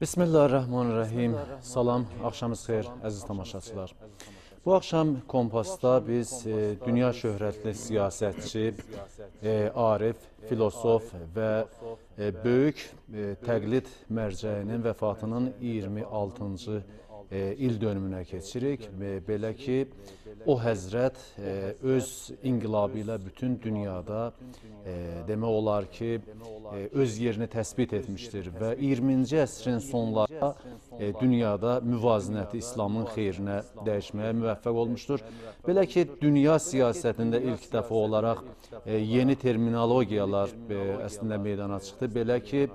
Bismillahirrahmanirrahim. Salam, axşamınız xeyir əziz tamaşaçılar. Bu axşam Kompasda biz e, dünya şöhrətli siyasətçi, e, arif, filosof və e, böyük e, təqlid mərcəyinin vəfatının 26-cı e, il dönümünə keçirik. E, belə ki, o həzrət e, öz inqilabı ilə bütün dünyada e, demək olar ki, e, öz yerini təsbit etmişdir və 20-ci əsrin sonlarında e, dünyada müvazinəti İslamın xeyrinə dəyişməyə müvəffəq olmuşdur. Belə ki, dünya siyasətində ilk dəfə olaraq e, yeni terminologiyalar e, əslində meydana çıxdı. Belə ki,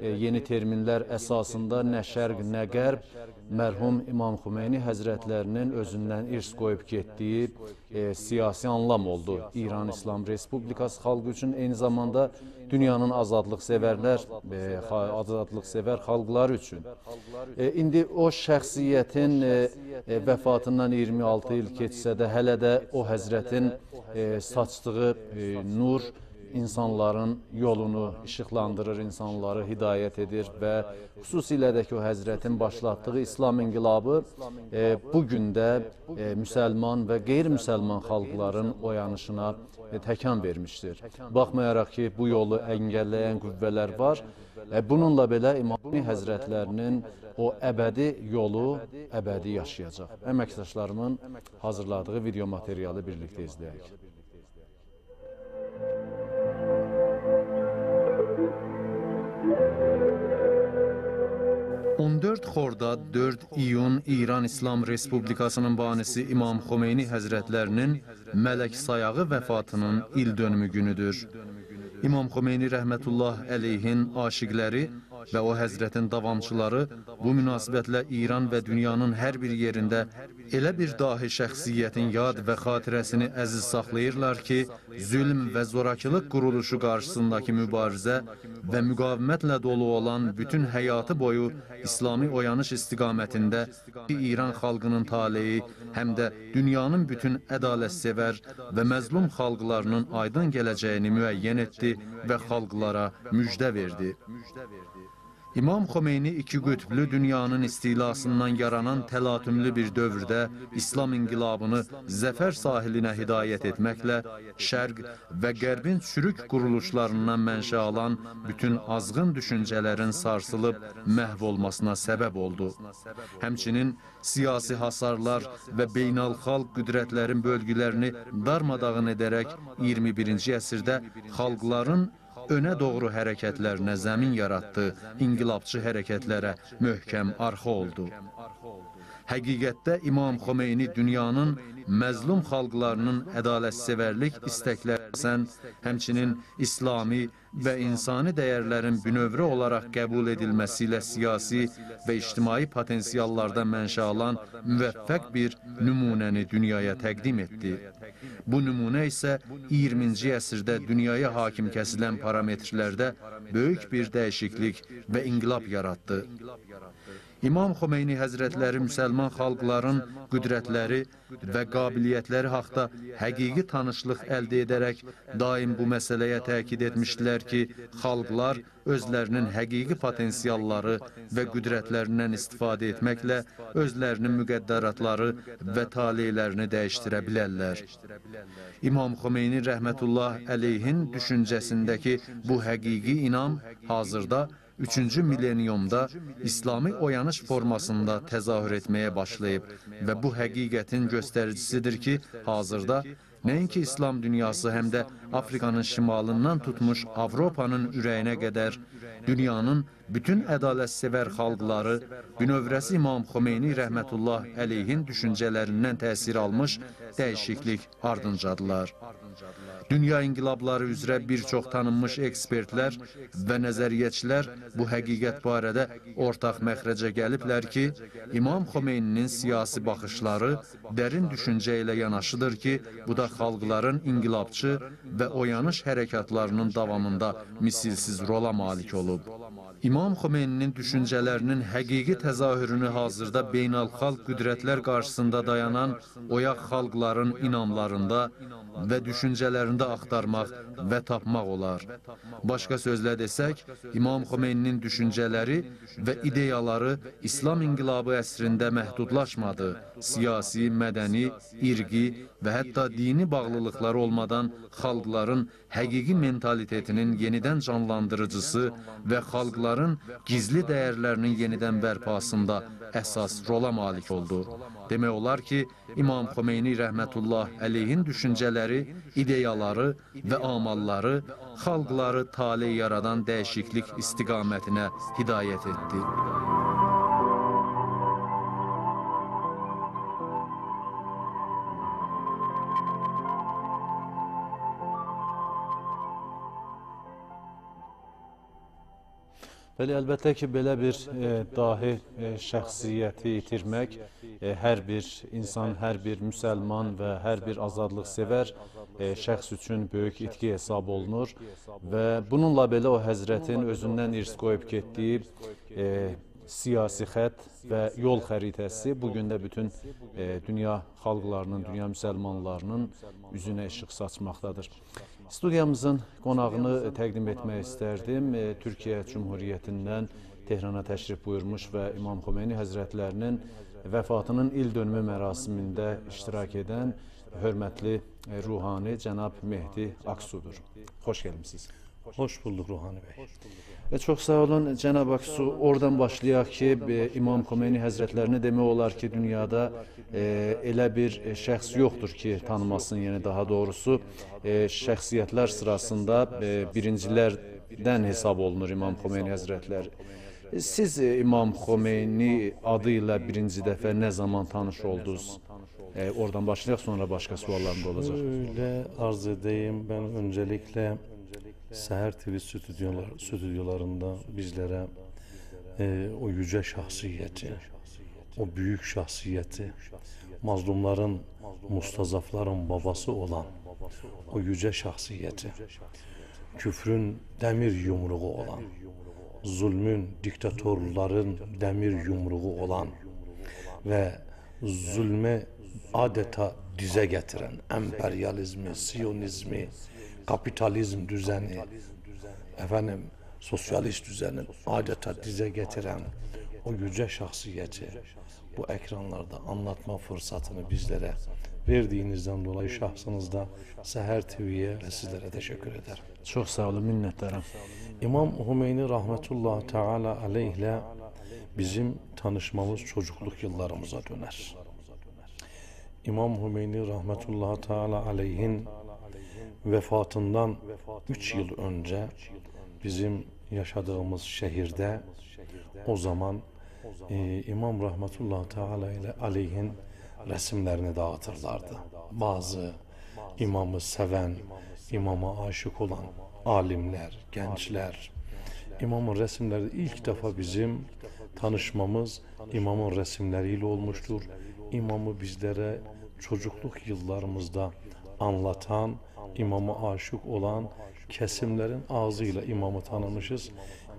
e, yeni terminlər əsasında nə şərq, nə qərb mərhum İmam Xümeyni Həzrətlərinin özündən irs qoyub getdiyi e, siyasi anlam oldu. İran İslam Respublikası xalqı üçün eyni zamanda dünyanın azadlıq sevərlər, e, azadlıq sevər xalqları üçün. E, indi o şəxsiyyətin e, e, vəfatından 26 il keçsə də hələ də o həzrətin e, saçdığı e, nur insanların yolunu işıqlandırır, insanları hidayət edir və xüsusilə də ki, o həzrətin başlatdığı İslam inqilabı e, bu gün də e, müsəlman və qeyri-müsəlman xalqların oyanışına e, təkan vermişdir. Baxmayaraq ki, bu yolu əngəlləyən qüvvələr var, e, bununla belə İmami Həzrətlərinin o əbədi yolu əbədi yaşayacaq. Əməkdaşlarımın hazırladığı video materialı birlikdə izləyək. 14 Xordad 4 iyun İran İslam Respublikasının banisi İmam Xomeyni Həzrətlərinin mələk sayağı vəfatının il dönümü günüdür. İmam Xomeyni rəhmətullah əleyhin aşiqləri və o həzrətin davamçıları bu münasibətlə İran və dünyanın hər bir yerində elə bir dahi şəxsiyyətin yad və xatirəsini əziz saxlayırlar ki, zülm və zorakılıq quruluşu qarşısındakı mübarizə və müqavimətlə dolu olan bütün həyatı boyu İslami oyanış istiqamətində İran xalqının taleyi həm də dünyanın bütün ədalətsevər və məzlum xalqlarının aydın gələcəyini müəyyən etdi və xalqlara müjdə verdi. İmam Xomeyni iki qütblü dünyanın istilasından yaranan təlatümlü bir dövrdə İslam inqilabını zəfər sahilinə hidayət etməklə şərq və qərbin çürük quruluşlarından mənşə alan bütün azğın düşüncələrin sarsılıb məhv olmasına səbəb oldu. Həmçinin siyasi hasarlar və beynəlxalq qüdrətlərin bölgülərini darmadağın edərək 21-ci əsrdə xalqların önə doğru hərəkətlərinə zəmin yaratdı, inqilabçı hərəkətlərə möhkəm arxa oldu. Həqiqətdə İmam Xomeyni dünyanın məzlum xalqlarının ədalətsevərlik istəklərsən, həmçinin İslami və insani dəyərlərin bünövrə olaraq qəbul edilməsi ilə siyasi və ictimai potensiallardan mənşə alan müvəffəq bir nümunəni dünyaya təqdim etdi. Bu nümunə isə 20-ci əsrdə dünyaya hakim kəsilən parametrlərdə böyük bir dəyişiklik və inqilab yaratdı. İmam Xomeyni Həzrətləri müsəlman xalqların qüdrətləri və qabiliyyətləri haqda həqiqi tanışlıq əldə edərək daim bu məsələyə təkid etmişdilər ki, xalqlar özlərinin həqiqi potensialları və qüdrətlərindən istifadə etməklə özlərinin müqəddəratları və taleylərini dəyişdirə bilərlər. İmam Xomeyni rəhmətullah əleyhin düşüncəsindəki bu həqiqi inam hazırda 3-cü milleniyumda İslami oyanış formasında təzahür etməyə başlayıb və bu həqiqətin göstəricisidir ki, hazırda nəinki İslam dünyası həm də Afrikanın şimalından tutmuş Avropanın ürəyinə qədər dünyanın bütün ədalətsevər xalqları bünövrəsi İmam Xomeyni rəhmətullah əleyhin düşüncələrindən təsir almış dəyişiklik ardıncadılar. Dünya inqilabları üzrə bir çox tanınmış ekspertlər və nəzəriyyəçilər bu həqiqət barədə ortaq məxrəcə gəliblər ki, İmam Xomeyninin siyasi baxışları dərin düşüncə ilə yanaşıdır ki, bu da xalqların inqilabçı və oyanış hərəkatlarının davamında misilsiz rola malik olub. İmam İmam Xomeyninin düşüncələrinin həqiqi təzahürünü hazırda beynəlxalq qüdrətlər qarşısında dayanan oyaq xalqların inamlarında və düşüncələrində axtarmaq və tapmaq olar. Başqa sözlə desək, İmam Xomeyninin düşüncələri və ideyaları İslam inqilabı əsrində məhdudlaşmadı. Siyasi, mədəni, irqi və hətta dini bağlılıqları olmadan xalqların həqiqi mentalitetinin yenidən canlandırıcısı və xalqların gizli dəyərlərinin yenidən bərpasında əsas rola malik oldu. Demək olar ki, İmam Xomeyni rəhmətullah əleyhin düşüncələri, ideyaları və amalları xalqları tale yaradan dəyişiklik istiqamətinə hidayət etdi. Bəli, əlbəttə ki, belə bir e, dahi e, şəxsiyyəti itirmək e, hər bir insan, hər bir müsəlman və hər bir azadlıq sevər e, şəxs üçün böyük itki hesab olunur və bununla belə o həzrətin özündən irs qoyub getdiyi e, siyasi xətt və yol xəritəsi bu gün də bütün e, dünya xalqlarının, dünya müsəlmanlarının üzünə işıq saçmaqdadır. Studiyamızın qonağını təqdim etmək istərdim. E, Türkiyə Cümhuriyyətindən Tehrana təşrif buyurmuş və İmam Xomeyni Həzrətlərinin vəfatının il dönümü mərasimində iştirak edən hörmətli e, ruhani cənab Mehdi Aksudur. Xoş gəlmisiniz. Hoş bulduk Ruhani Bey. E, Çox sağ olun cənab Aksu. Oradan başlayaq ki, e, İmam Xomeyni Həzrətlərini demək olar ki, dünyada e, elə bir e, şəxs yoxdur ki, tanımasın, yəni daha doğrusu e, şəxsiyyətlər sırasında e, birincilərdən hesab olunur İmam Xomeyni Həzrətləri. E, Siz e, İmam Xomeyni adı ilə birinci dəfə nə zaman tanış oldunuz? E, oradan başlayaq, sonra başqa suallarım da olacaq. Öyle arz edeyim ben öncelikle Seher TV stüdyolar, stüdyolarında bizlere e, o yüce şahsiyeti, o büyük şahsiyeti, mazlumların, mustazafların babası olan o yüce şahsiyeti, küfrün demir yumruğu olan, zulmün, diktatörlerin demir yumruğu olan ve zulme adeta dize getiren emperyalizmi, siyonizmi, kapitalizm düzeni, efendim sosyalist düzeni adeta dize getiren o yüce şahsiyeti bu ekranlarda anlatma fırsatını bizlere verdiğinizden dolayı şahsınızda Seher TV'ye ve sizlere teşekkür ederim. Çox sağ olun, minnətdaram. İmam Hümeyni rahmetullah teala aleyhle bizim tanışmamız çocukluk yıllarımıza döner. İmam Hümeyni rahmetullah teala aleyhin vefatından 3 yıl önce bizim yaşadığımız şehirde o zaman e, İmam rahmetullah teala ile aleyhin resimlerini dağıtırlardı. Bazı imamı seven, imama aşık olan alimler, gençler, imamın resimleri ilk defa bizim tanışmamız imamın resimleriyle olmuştur. İmamı bizlere çocukluk yıllarımızda anlatan, imama aşık olan kesimlerin ağzıyla imamı tanımışız.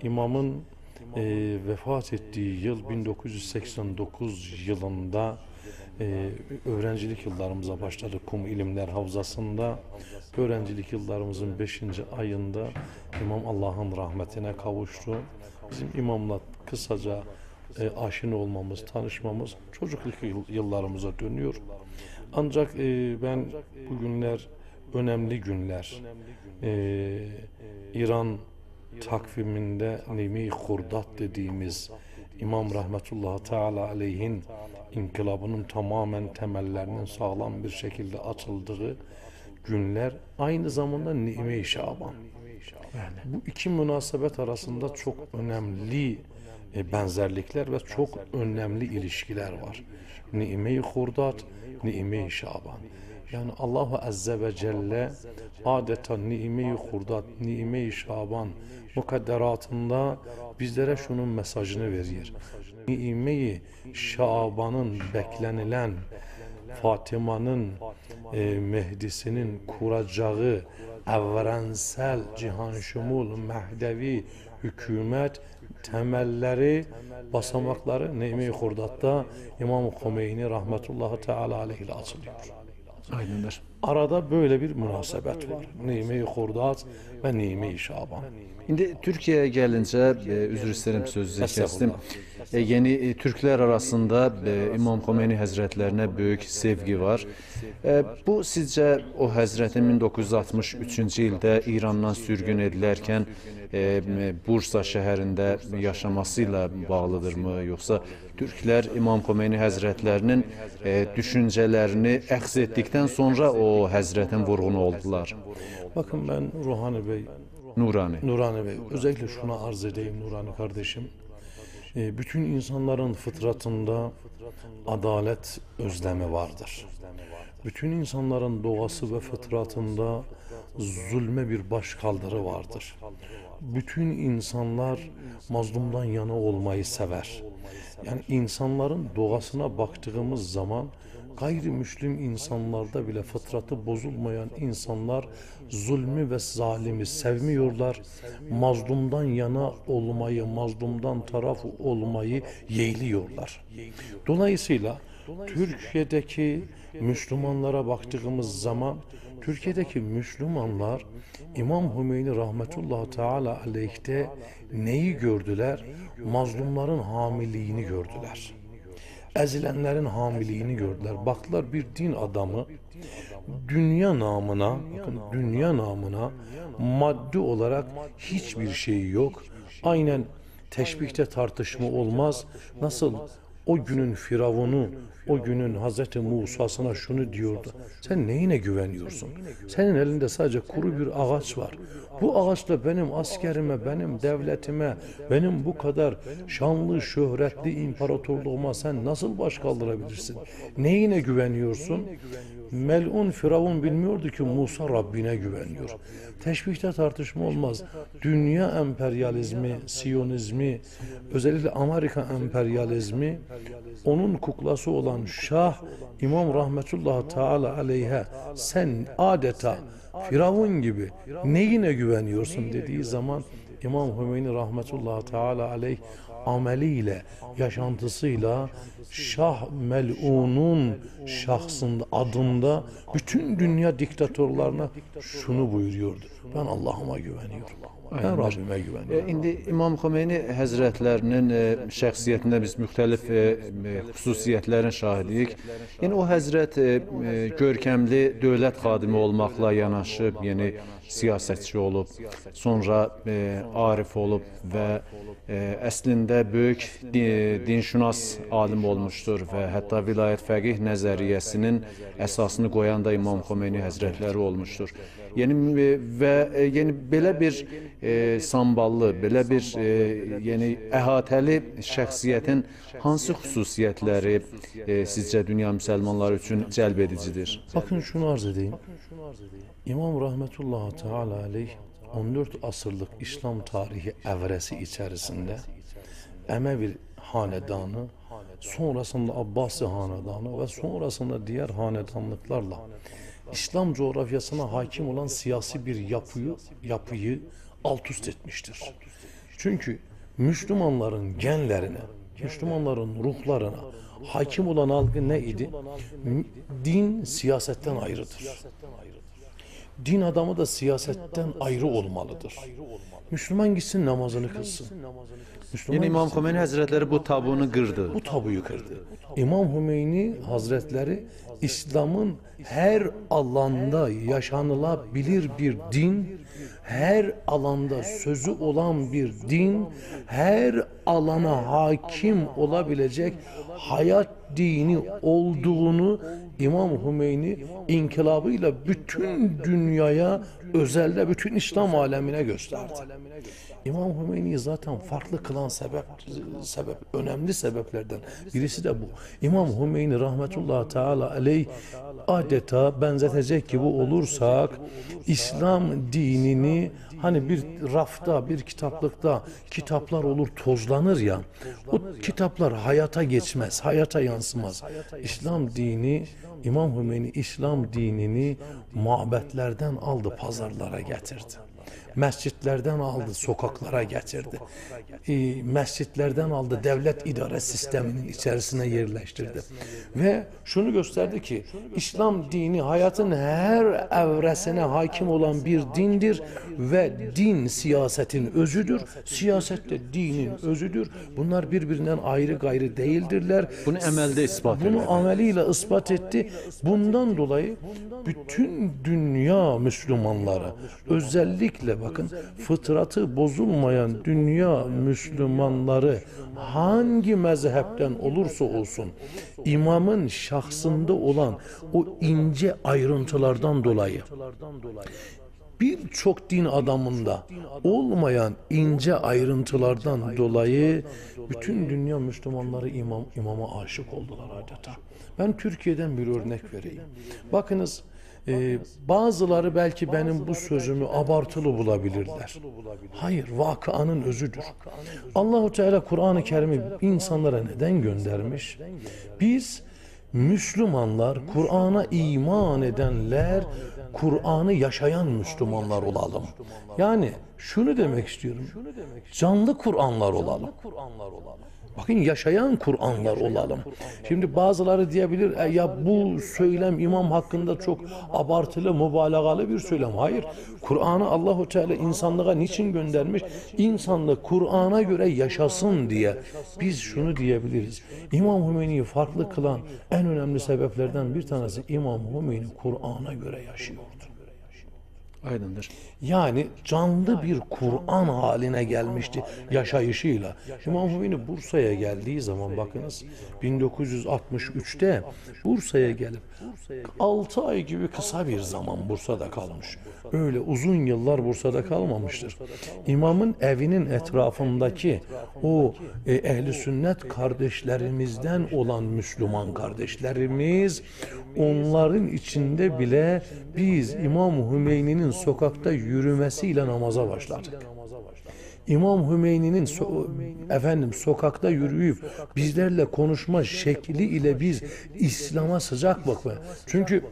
İmamın e, vefat ettiği yıl 1989 yılında e, öğrencilik yıllarımıza başladık Kum İlimler Havzası'nda. Öğrencilik yıllarımızın 5. ayında İmam Allah'ın rahmetine kavuştu. Bizim imamla kısaca e, aşina olmamız, tanışmamız çocukluk yıl- yıllarımıza dönüyor. Ancak e, ben bugünler önemli günler. E, İran takviminde Nemi Kurdat dediğimiz İmam Rahmetullah Teala aleyhin inkılabının tamamen temellerinin sağlam bir şekilde atıldığı günler aynı zamanda Nime-i Şaban. Bu iki münasebet arasında çok önemli e, benzerlikler ve çok önemli ilişkiler var. Nime-i Kurdat, Nime-i Şaban. Yani Allahu Azze ve Celle adeta Nime-i Kurdat, Nime-i Şaban mukadderatında bizlere şunun mesajını veriyor. Nime-i Şaban'ın beklenilen Fatıma'nın e, Mehdisinin kuracağı evrensel cihan şumul Mehdevi hükümet temelleri, basamakları Neyme-i Hurdat'ta İmam Hümeyni rahmetullahi teala aleyh ile atılıyor. Aydındır. Arada böyle bir münasebet var. Neyme-i Hurdat ve Neyme-i Şaban. İndi Türkiyəyə gəlincə, e, üzr istəyirəm sözünüzü kəsdim. E, yeni e, Türklər arasında İmam Xomeyni həzrətlərinə böyük sevgi var. Bu sizcə o həzrətin 1963-cü ildə İrandan sürgün edilərkən Bursa şəhərində yaşaması ilə bağlıdırmı, yoxsa Türklər İmam Xomeyni həzrətlərinin düşüncələrini əks etdikdən sonra o həzrətin vurğunu oldular? Bakın ben Ruhani Bey, Nurani. Nurani Bey özellikle şuna arz edeyim Nurani kardeşim. Ee, bütün insanların fıtratında adalet özlemi vardır. Bütün insanların doğası ve fıtratında zulme bir başkaldırı vardır. Bütün insanlar mazlumdan yana olmayı sever. Yani insanların doğasına baktığımız zaman gayrimüslim insanlarda bile fıtratı bozulmayan insanlar zulmü ve zalimi sevmiyorlar. Mazlumdan yana olmayı, mazlumdan taraf olmayı yeğliyorlar. Dolayısıyla Türkiye'deki Müslümanlara baktığımız zaman Türkiye'deki Müslümanlar İmam Hümeyni rahmetullahi teala aleyhte neyi gördüler? Mazlumların hamiliğini gördüler ezilenlerin hamiliğini gördüler. Baktılar bir din adamı dünya namına, bakın dünya namına maddi olarak hiçbir şeyi yok. Aynen teşbihte tartışma olmaz. Nasıl o günün Firavun'u, o günün Hazreti Musa'sına şunu diyordu. Sen neyine güveniyorsun? Senin elinde sadece kuru bir ağaç var. Bu ağaçla benim askerime, benim devletime, benim bu kadar şanlı, şöhretli imparatorluğuma sen nasıl baş kaldırabilirsin? Neyine güveniyorsun? Melun Firavun bilmiyordu ki Musa Rabbine güveniyor. Teşbihte tartışma olmaz. Dünya emperyalizmi, Siyonizmi, özellikle Amerika emperyalizmi onun kuklası olan Şah İmam Rahmetullah Teala aleyhe sen adeta Firavun gibi neyine güveniyorsun dediği zaman İmam Hümeyni Rahmetullah Teala aleyh ameliyle, yaşantısıyla Şah Mel'un'un şahsında, adında bütün dünya diktatörlerine şunu buyuruyordu. Ben Allah'ıma güveniyorum. Ben Rabbime E, güveniyorum. İndi İmam Xomeyni həzrətlərinin e, şəxsiyyətində biz müxtəlif e, e, xüsusiyyətlərin şahidiyik. Yəni o həzrət e, e, görkəmli dövlət xadimi olmaqla yanaşı, yəni siyasətçi olub, sonra e, arif olub və e, əslində böyük di- dinşünas alim olmuşdur və hətta vilayət fəqih nəzəriyyəsinin əsasını qoyan da İmam Xomeyni həzrətləri olmuşdur. Yəni və e, yəni belə bir e, samballı, belə bir e, yəni əhatəli şəxsiyyətin hansı xüsusiyyətləri e, sizcə dünya müsəlmanları üçün cəlb edicidir? Bakın şunu arz edeyim. İmam Rahmetullah Teala aleyh 14 asırlık İslam tarihi evresi içerisinde Emevi hanedanı, sonrasında Abbasi hanedanı ve sonrasında diğer hanedanlıklarla İslam coğrafyasına hakim olan siyasi bir yapıyı yapıyı alt üst etmiştir. Çünkü Müslümanların genlerine, Müslümanların ruhlarına hakim olan algı ne idi? Din siyasetten ayrıdır. Din adamı da siyasetten ayrı olmalıdır. Müslüman gitsin namazını kılsın. Müslüman Yəni İmam Xomeyni həzrətləri bu tabunu qırdı. bu tabuyu kırdı. İmam Hümeyni Hazretleri İslam'ın her alanda yaşanılabilir bir din, her alanda sözü olan bir din, her alana hakim olabilecek hayat dini olduğunu İmam Hümeyni inkılabıyla bütün dünyaya özelde bütün İslam alemine gösterdi. İmam Hümeyni'yi zaten farklı kılan sebep, sebep önemli sebeplerden birisi de bu. İmam Hümeyni rahmetullahi teala aleyh adeta benzetecek gibi olursak İslam dinini hani bir rafta bir kitaplıkta kitaplar olur tozlanır ya o kitaplar hayata geçmez hayata yansımaz İslam dini İmam Hümeyni İslam dinini mabetlerden aldı pazarlara getirdi mescitlerden aldı, sokaklara getirdi. E, mescitlerden aldı, devlet idare sisteminin içerisine yerleştirdi. Ve şunu gösterdi ki İslam dini hayatın her evresine hakim olan bir dindir ve din siyasetin özüdür. Siyaset de dinin özüdür. Bunlar birbirinden ayrı gayrı değildirler. Bunu emelde ispat Bunu eder. ameliyle ispat etti. Bundan dolayı bütün dünya Müslümanları özellikle bakın fıtratı bozulmayan dünya Müslümanları hangi mezhepten olursa olsun imamın şahsında olan o ince ayrıntılardan dolayı birçok din adamında olmayan ince ayrıntılardan dolayı bütün dünya Müslümanları imam imama aşık oldular adeta. Ben Türkiye'den bir örnek vereyim. Bakınız e, bazıları belki benim bu sözümü abartılı bulabilirler. Hayır, vakanın özüdür. Allahu Teala Kur'an-ı Kerim'i insanlara neden göndermiş? Biz Müslümanlar, Kur'an'a iman edenler, Kur'an'ı yaşayan Müslümanlar olalım. Yani şunu demek istiyorum. Canlı Kur'anlar olalım. Bakın yaşayan Kur'anlar olalım. Şimdi bazıları diyebilir "E ya bu söylem imam hakkında çok abartılı, mübalağalı bir söylem. Hayır. Kur'an'ı Allahu Teala insanlığa niçin göndermiş? İnsanlık Kur'an'a göre yaşasın diye. Biz şunu diyebiliriz. İmam Hümeyni'yi farklı kılan en önemli sebeplerden bir tanesi İmam Hümeyni Kur'an'a göre yaşıyordu. Aydındır. Yani canlı bir Kur'an haline gelmişti yaşayışıyla. İmam Hümeyni Bursa'ya geldiği zaman bakınız 1963'te Bursa'ya gelip 6 ay gibi kısa bir zaman Bursa'da kalmış. Öyle uzun yıllar Bursa'da kalmamıştır. İmamın evinin etrafındaki o e, ehli sünnet kardeşlerimizden olan Müslüman kardeşlerimiz onların içinde bile biz İmam Hümeyni'nin sokakta yürümesiyle namaza başladık. İmam Hümeyni'nin so- efendim sokakta yürüyüp bizlerle konuşma şekli ile biz İslam'a sıcak bakma. Çünkü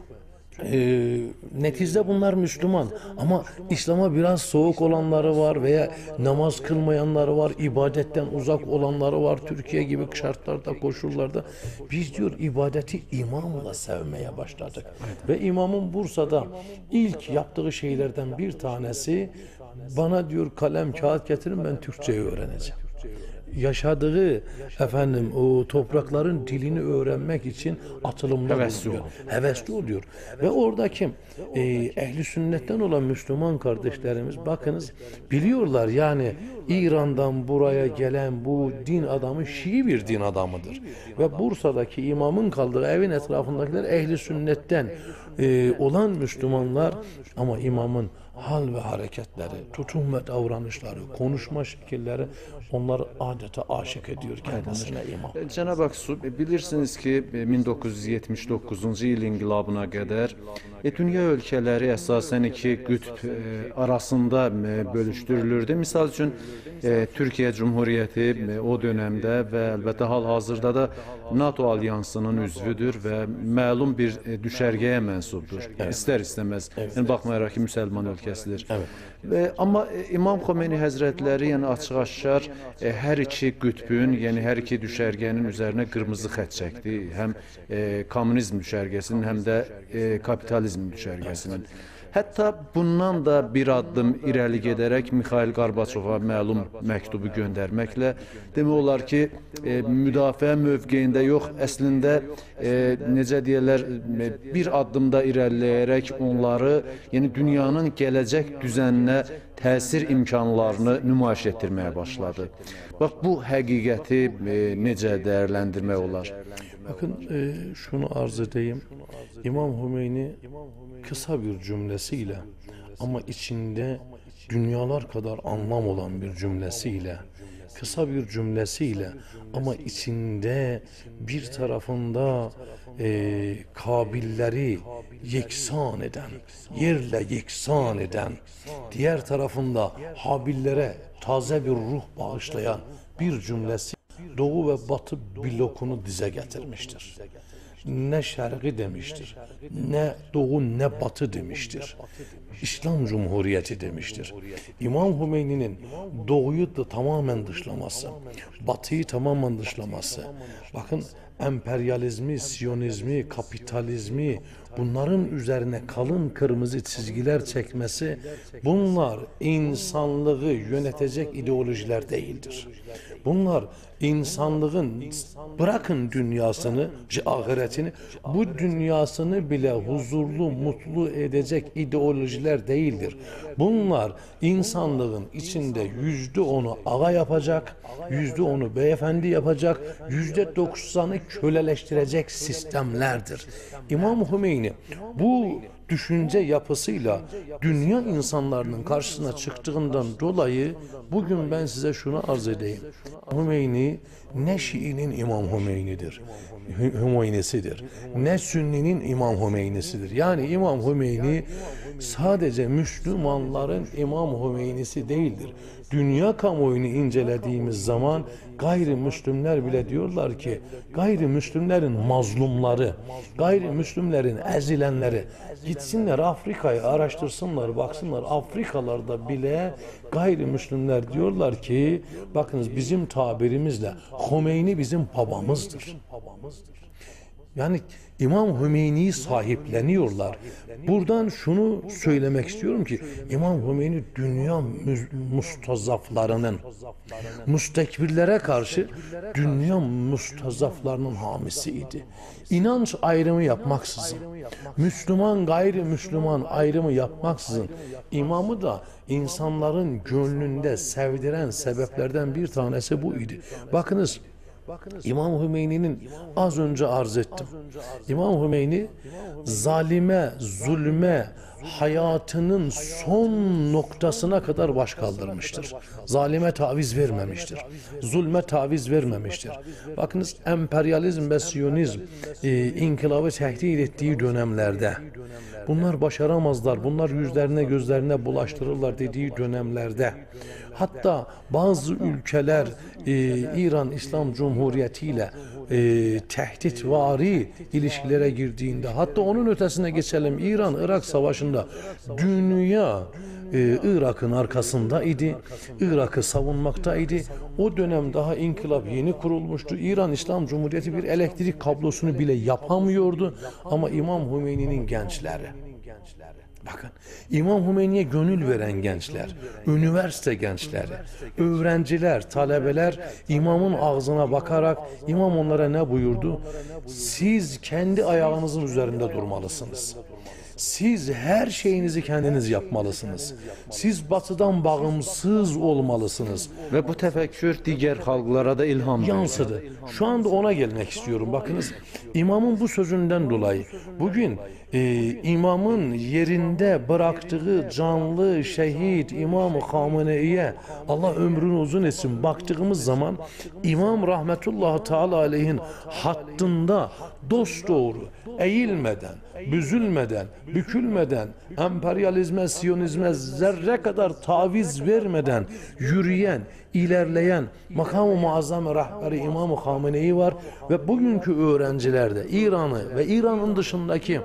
e, neticede bunlar Müslüman ama İslam'a biraz soğuk olanları var veya namaz kılmayanları var, ibadetten uzak olanları var Türkiye gibi şartlarda, koşullarda. Biz diyor ibadeti imamla sevmeye başladık. Ve imamın Bursa'da ilk yaptığı şeylerden bir tanesi bana diyor kalem kağıt getirin ben Türkçeyi öğreneceğim yaşadığı efendim o toprakların dilini öğrenmek için atılımda Hevesli bulunuyor. Hevesli oluyor. Ve oradaki e, ehli sünnetten olan Müslüman kardeşlerimiz bakınız biliyorlar yani İran'dan buraya gelen bu din adamı Şii bir din adamıdır. Ve Bursa'daki imamın kaldığı evin etrafındakiler ehli sünnetten e, olan Müslümanlar. Ama imamın hal ve hareketleri, tutum ve davranışları, konuşma şekilleri onları adeta aşık ediyor kendisine imam. E, Cenab-ı Hak e, bilirsiniz ki e, 1979-cu il inqilabına qədər e, dünya ölkələri əsasən iki qütb e, arasında e, bölüşdürülürdü. Misal üçün e, Türkiyə Cumhuriyyəti e, o dövrdə və əlbəttə hal-hazırda da NATO alyansının üzvüdür və məlum bir e, düşərgəyə mənsubdur. İstər istəməz. Yəni baxmayaraq ki, müsəlman ölkəsidir. Və amma e, İmam Xomeyni Həzrətləri yəni açıq-aşkar e, hər iki qütbün, yəni hər iki düşərgənin üzərinə qırmızı xətt çəkdi. Həm e, kommunizm düşərgəsinin, həm də e, kapitalizm düşərgəsinin. Hətta bundan da bir addım irəli gedərək Mikhail Qarbaçova məlum məktubu göndərməklə demək olar ki, e, müdafiə mövqeyində yox, əslində e, necə deyirlər, e, bir addımda irəliləyərək onları, yəni dünyanın gələcək düzəninə təsir imkanlarını nümayiş etdirməyə başladı. Bax bu həqiqəti e, necə dəyərləndirmək olar? Bakın e, şunu arz edeyim. İmam Hümeyni kısa bir cümlesiyle ama içinde dünyalar kadar anlam olan bir cümlesiyle kısa bir cümlesiyle ama içinde bir tarafında e, kabilleri yeksan eden, yerle yeksan eden, diğer tarafında Habillere taze bir ruh bağışlayan bir cümlesi doğu ve batı blokunu dize getirmiştir. Ne şerqi demiştir, ne doğu ne batı demiştir. İslam Cumhuriyeti demiştir. İmam Hümeyni'nin doğuyu da tamamen dışlaması, batıyı tamamen dışlaması. Bakın emperyalizmi, siyonizmi, kapitalizmi bunların üzerine kalın kırmızı çizgiler çekmesi bunlar insanlığı yönetecek ideolojiler değildir. Bunlar insanlığın bırakın dünyasını, ahiretini, bu dünyasını bile huzurlu, mutlu edecek ideolojiler değildir. Bunlar insanlığın içinde yüzde onu ağa yapacak, yüzde onu beyefendi yapacak, yüzde doksanı köleleştirecek sistemlerdir. İmam Hümeyni bu düşünce yapısıyla dünya insanlarının karşısına çıktığından dolayı bugün ben size şunu arz edeyim. Hümeyni ne Şii'nin İmam Hümeyni'dir. Hümeynisidir. Ne Sünni'nin İmam Hümeynisidir. Yani İmam Hümeyni sadece Müslümanların İmam Hümeynisi değildir. Dünya kamuoyunu incelediğimiz zaman gayrimüslimler bile diyorlar ki gayrimüslimlerin mazlumları, gayrimüslimlerin ezilenleri gitsinler Afrika'yı araştırsınlar, baksınlar Afrikalarda bile gayrimüslimler diyorlar ki bakınız bizim tabirimizle Hümeyni bizim babamızdır. Yani İmam Hümeyni'yi sahipleniyorlar. Buradan şunu söylemek istiyorum ki İmam Hümeyni dünya mustazaflarının müstekbirlere karşı dünya mustazaflarının hamisiydi. İnanç ayrımı yapmaksızın, Müslüman gayrimüsliman ayrımı yapmaksızın imamı da insanların gönlünde sevdiren sebeplerden bir tanesi bu idi. Bakınız İmam Hümeyni'nin az önce arz ettim. İmam Hümeyni zalime, zulme, hayatının son noktasına kadar baş kaldırmıştır. Zalime taviz vermemiştir. Zulme taviz vermemiştir. Bakınız emperyalizm ve siyonizm e, inkılabı tehdit ettiği dönemlerde bunlar başaramazlar, bunlar yüzlerine gözlerine bulaştırırlar dediği dönemlerde hatta bazı ülkeler e, İran İslam Cumhuriyeti ile e, tehditvari ilişkilere girdiğinde hatta onun ötesine geçelim İran-Irak savaşında dünya e, Irak'ın arkasında idi. Irak'ı savunmaktaydı. O dönem daha inkılap yeni kurulmuştu. İran İslam Cumhuriyeti bir elektrik kablosunu bile yapamıyordu. Ama İmam Hümeyni'nin gençleri Bakın İmam Hümeyni'ye gönül veren gençler, üniversite gençleri, öğrenciler, talebeler imamın ağzına bakarak imam onlara ne buyurdu? Siz kendi ayağınızın üzerinde durmalısınız. Siz her şeyinizi kendiniz yapmalısınız. Siz batıdan bağımsız olmalısınız. Ve bu tefekkür diğer halklara da ilham yansıdı. Şu anda ona gelmek istiyorum. Bakınız imamın bu sözünden dolayı bugün e, imamın yerinde bıraktığı canlı şehit İmam-ı Hamenei'ye Allah ömrünü uzun etsin. Baktığımız zaman İmam rahmetullahi teala aleyhin hattında dost doğru eğilmeden, büzülmeden, bükülmeden, emperyalizme, siyonizme zerre kadar taviz vermeden yürüyen, ilerleyen makam-ı muazzam rehberi İmam-ı Hamenei var. Ve bugünkü öğrencilerde İran'ı ve İran'ın dışındaki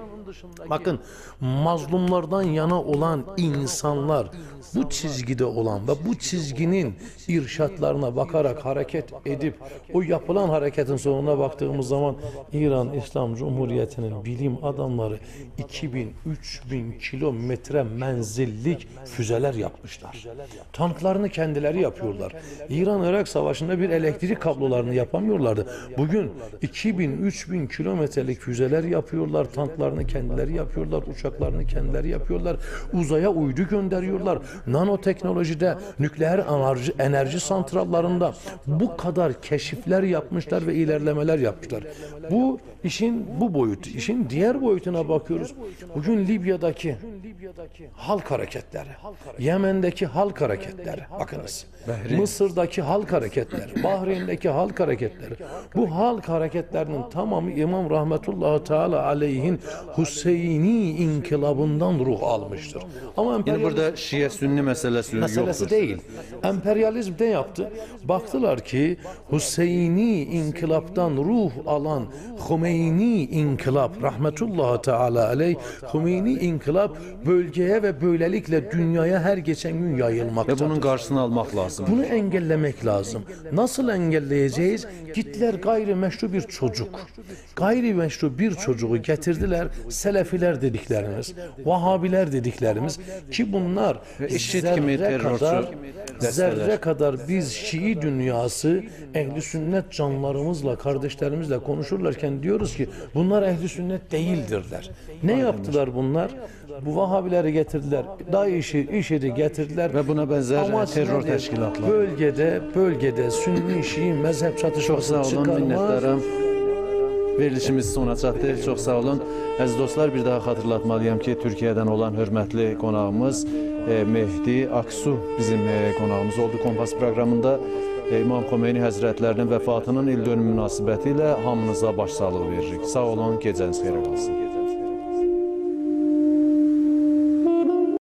Bakın mazlumlardan yana olan insanlar bu çizgide olan ve bu çizginin irşatlarına bakarak hareket edip o yapılan hareketin sonuna baktığımız zaman İran İslam Cumhuriyeti'nin bilim adamları 2000-3000 kilometre menzillik füzeler yapmışlar. Tanklarını kendileri yapıyorlar. İran-Irak savaşında bir elektrik kablolarını yapamıyorlardı. Bugün 2000-3000 kilometrelik füzeler yapıyorlar. Tanklarını kendileri yapıyorlar. Uçaklarını kendileri yapıyorlar. Uzaya uydu gönderiyorlar. Nanoteknolojide, nükleer enerji, enerji santrallarında bu kadar keşifler yapmışlar ve ilerlemeler yapmışlar. Bu işin bu boyutu. İşin diğer boyutuna bakıyoruz. Bugün Libya'daki halk hareketleri, Yemen'deki halk hareketleri, bakınız. Mısır'daki halk hareketleri, Bahreyn'deki halk hareketleri. Bu halk hareketlerinin tamamı İmam Rahmetullahi Teala aleyhin hus Hüseyini inkılabından ruh almıştır. Ama emperyalizm burada Şiə Sünni məsələsi meselesi yoxdur. değil. Emperyalizm ne yaptı? Baktılar ki Hüseyini inkılaptan ruh alan Hümeyni inkılap rahmetullahi teala aleyh Hümeyni inkılap bölgeye ve böylelikle dünyaya her geçen gün yayılmaktadır. bunun qarşısını almaq lazımdır. Bunu engellemek lazım. Nasıl engelleyeceğiz? Gittiler gayrimeşru bir çocuk. Gayrimeşru bir çocuğu getirdiler. Selefiler dediklerimiz, Vahabiler dediklerimiz ki bunlar Ve zerre kadar, zerre kadar biz Şii dünyası ehli sünnet canlarımızla, kardeşlerimizle konuşurlarken diyoruz ki bunlar ehli sünnet değildirler. Ne yaptılar bunlar? Bu Vahabileri getirdiler. DAEŞ'i, IŞİD'i getirdiler. Və buna bənzər Amaç terror nedir? təşkilatları. Bölgede, bölgede Sünni, Şii mezhep çatışması sağ olun, çıkarmak. Verilişimiz sona çatdı. Çox sağ olun. Əziz dostlar, bir daha xatırlatmalıyam ki, Türkiyədən olan hörmətli qonağımız e, Mehdi Aksu bizim e, qonağımız oldu Kompas proqramında. E, İmam Xomeyni Həzrətlərinin vəfatının il dönümü münasibətilə hamınıza başsağlığı veririk. Sağ olun, gecəniz xeyrə qalsın.